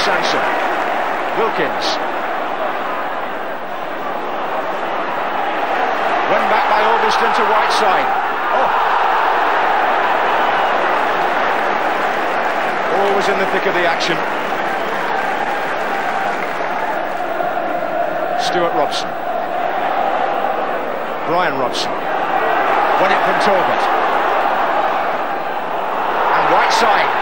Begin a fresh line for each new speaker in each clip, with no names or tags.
Sansom. Wilkins. Run back by Augustin to right side. Oh. Always in the thick of the action. Stewart Robson. Brian Robson. Won it from Talbot. And right side.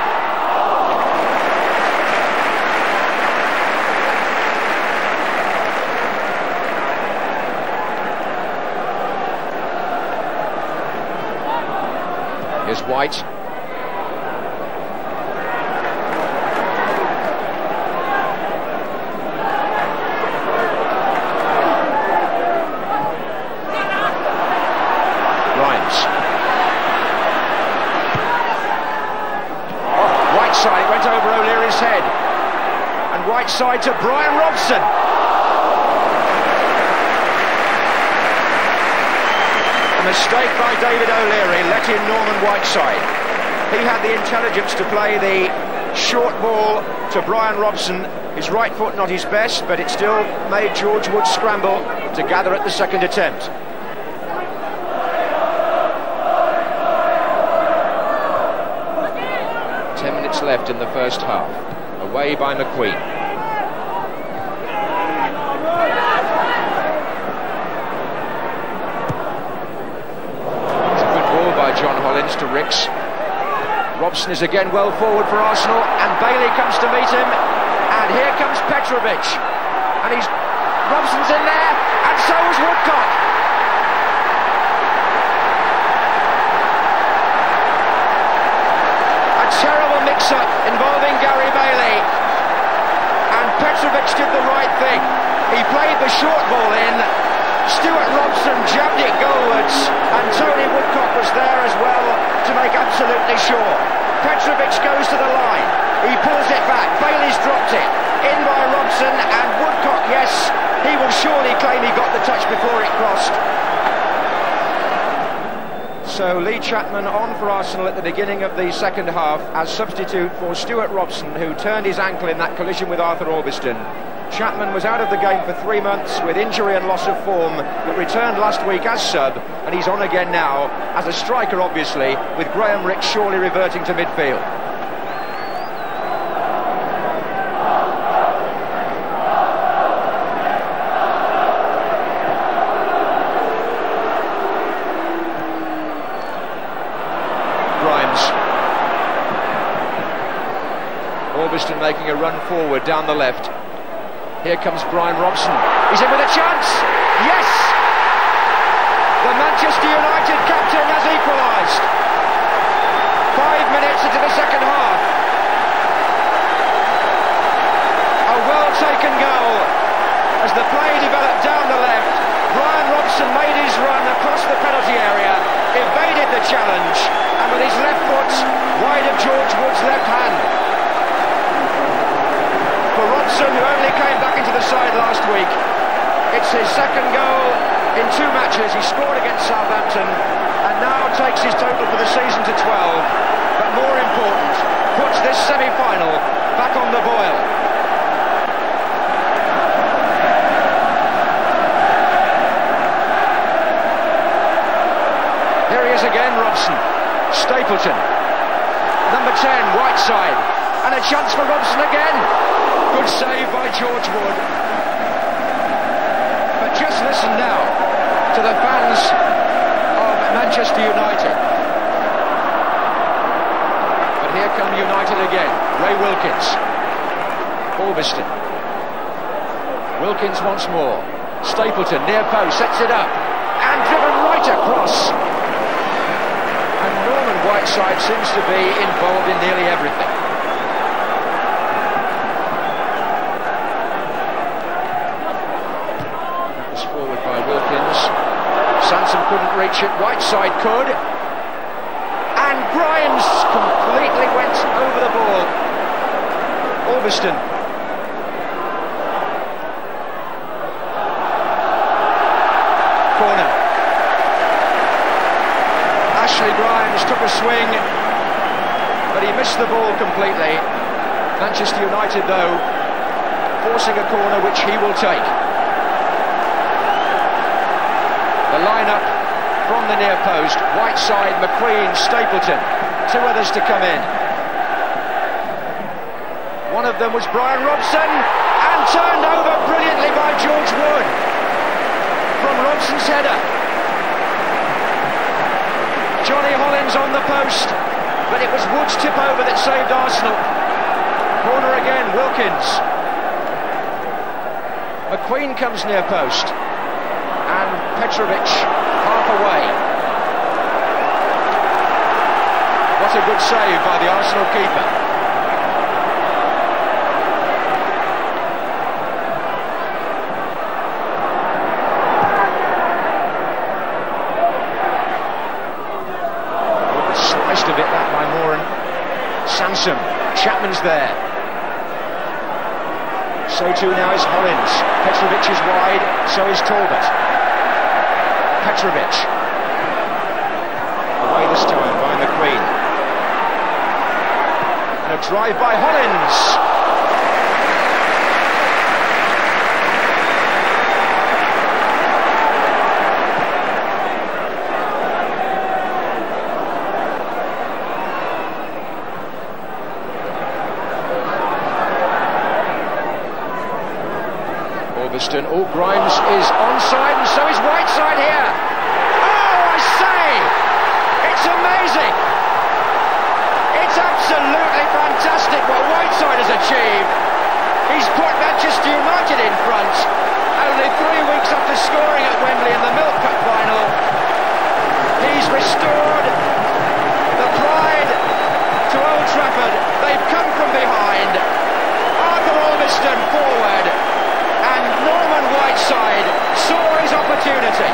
Whyte. Grimes. Oh, right side, it went over O'Leary's head. And right side to Brian Robson. A mistake by David O'Leary, let in Norman Whiteside. He had the intelligence to play the short ball to Brian Robson. His right foot not his best, but it still made George Wood scramble to gather at the second attempt. Ten minutes left in the first half. Away by McQueen. It's a good ball by John Hollins to Rix. Robson is again well forward for Arsenal, and Bailey comes to meet him. And here comes Petrovic. And he's Robson's in there, and so is Woodcock. A terrible mix-up involving Gary Bailey. And Petrovic did the right thing. He played the short ball in. Stewart Robson jabbed it goalwards, and Tony Woodcock was there as well to make sure. Petrovic goes to the line. He pulls it back. Bailey's dropped it. In by Robson and Woodcock, yes, he will surely claim he got the touch before it crossed. So Lee Chapman on for Arsenal at the beginning of the second half as substitute for Stewart Robson, who turned his ankle in that collision with Arthur Albiston. Chapman was out of the game for three months with injury and loss of form, but returned last week as sub, and he's on again now as a striker, obviously, with Graham Rix surely reverting to midfield. Grimes. Making a run forward down the left. Here comes Brian Robson. He's in with a chance. Yes! The Manchester United captain has equalised. Five minutes into the second half. A well taken goal as the play developed down the left. Brian Robson made his run across the penalty area, evaded the challenge, and with his left foot wide of George Wood's left hand. Robson, who only came back into the side last week, it's his second goal in two matches. He scored against Southampton and now takes his total for the season to 12. But more important, puts this semi-final back on the boil. Here he is again, Robson. Stapleton. Number 10, right side. And a chance for Robson again. Good save by George Wood. But just listen now to the fans of Manchester United. But here come United again. Ray Wilkins. Albiston. Wilkins once more. Stapleton near post, sets it up. And driven right across. And Norman Whiteside seems to be involved in nearly everything. That was forward by Wilkins. Sansom couldn't reach it. Whiteside could. And Grimes completely went over the ball. Albiston. Corner. Ashley Grimes took a swing but he missed the ball completely. Manchester United, though, forcing a corner which he will take. The lineup from the near post, Whiteside, McQueen, Stapleton, two others to come in. One of them was Brian Robson, and turned over brilliantly by George Wood from Robson's header. Johnny Hollins on the post, but it was Wood's tip over that saved Arsenal. Corner again, Wilkins. McQueen comes near post, and Petrovic half away. What a good save by the Arsenal keeper. Sliced a bit that by Moran. Sansom. Chapman's there. So too now is Hollins. Petrovic is wide, so is Talbot. Petrovic. Away this time by McQueen. And a drive by Hollins. Oh, Grimes is onside, and so is Whiteside here. Oh, I say! It's amazing! It's absolutely fantastic what Whiteside has achieved. He's put Manchester United in front only three weeks after scoring at Wembley in the Milk Cup final. He's restored the pride to Old Trafford. They've come from behind. Arthur Albiston forward. And Norman Whiteside saw his opportunity.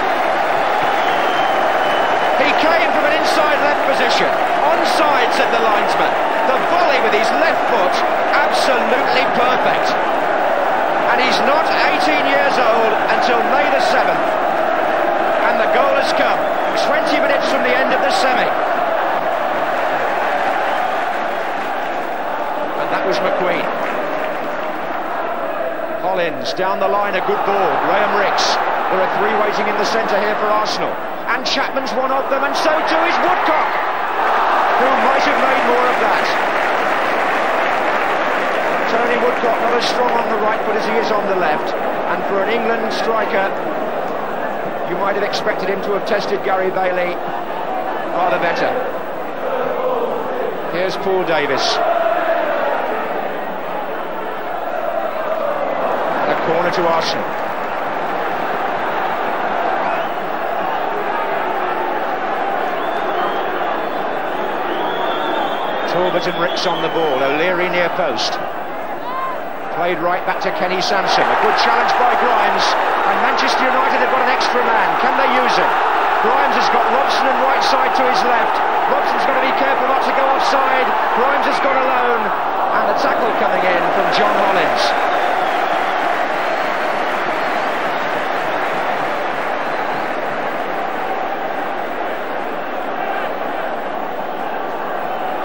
He came from an inside left position. Onside, said the linesman. The volley with his left foot, absolutely perfect. And he's not 18 years old until May the 7th. And the goal has come 20 minutes from the end of the semi. And that was McQueen. Hollins down the line, a good ball. Graham Rix. There are three waiting in the centre here for Arsenal. And Chapman's one of them, and so too is Woodcock, who might have made more of that. Tony Woodcock not as strong on the right foot as he is on the left. And for an England striker, you might have expected him to have tested Gary Bailey rather better. Here's Paul Davis. A corner to Arsenal. Talbot and Rix on the ball, O'Leary near post. Played right back to Kenny Sansom. A good challenge by Grimes. And Manchester United have got an extra man. Can they use him? Grimes has got Robson and Whiteside to his left. Robson's got to be careful not to go offside. Grimes has got alone. And a tackle coming in from John Hollins.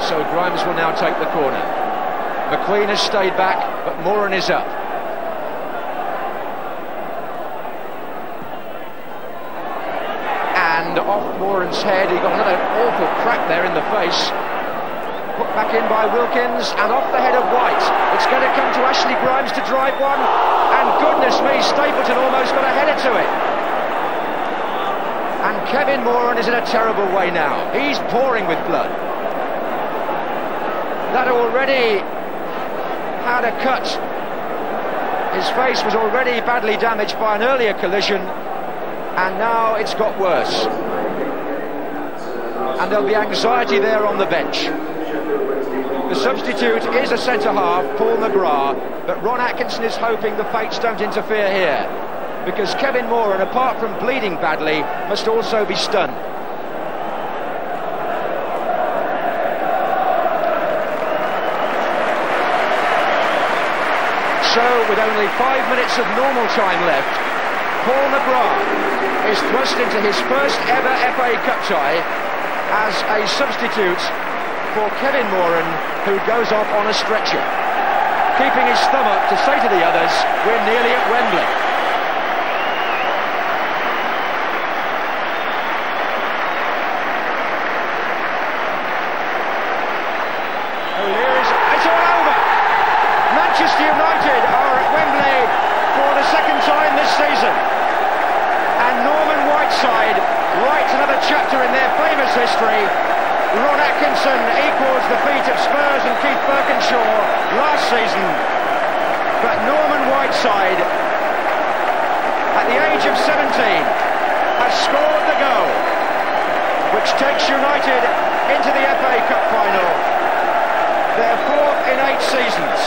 So Grimes will now take the corner. McQueen has stayed back, but Moran is up. And off Moran's head, he got another awful crack there in the face. Put back in by Wilkins, and off the head of Whyte. It's going to come to Ashley Grimes to drive one, and goodness me, Stapleton almost got a header to it. And Kevin Moran is in a terrible way now. He's pouring with blood that already had a cut. His face was already badly damaged by an earlier collision, and now it's got worse. And there'll be anxiety there on the bench. The substitute is a centre-half, Paul McGrath, but Ron Atkinson is hoping the fates don't interfere here, because Kevin Moran, apart from bleeding badly, must also be stunned. So, with only five minutes of normal time left, Paul McGrath is thrust into his first ever FA Cup tie as a substitute for Kevin Moran, who goes off on a stretcher. Keeping his thumb up to say to the others, we're nearly at Wembley. Ron Atkinson equals the feat of Spurs and Keith Burkinshaw last season. But Norman Whiteside, at the age of 17, has scored the goal, which takes United into the FA Cup final. Their fourth in eight seasons.